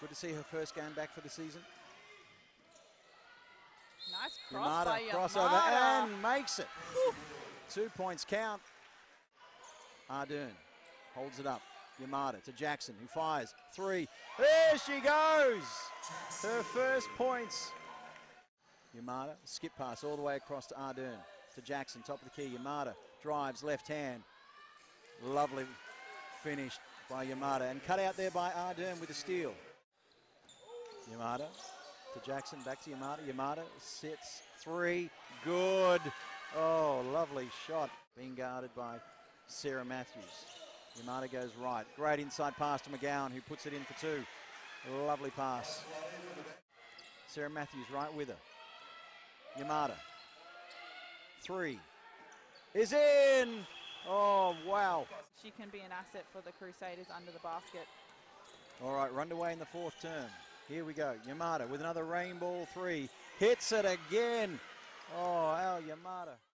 Good to see her first game back for the season. Nice cross Yamada. crossover and makes it. Two points count. Ardern holds it up. Yamada to Jackson who fires. Three. There she goes. Her first points. Yamada skip pass all the way across to Ardern. To Jackson, top of the key. Yamada drives left hand. Lovely finish by Yamada and cut out there by Ardern with a steal. Yamada to Jackson, back to Yamada. Yamada sits three. Good. Oh, lovely shot. Being guarded by Sarah Matthews. Yamada goes right. Great inside pass to McGowan, who puts it in for two. Lovely pass. Sarah Matthews right with her. Yamada. Three. Is in. Oh, wow. She can be an asset for the Crusaders under the basket. All right, run away in the fourth term. Here we go. Yamada with another rainball three. Hits it again. Oh, Ai Yamada.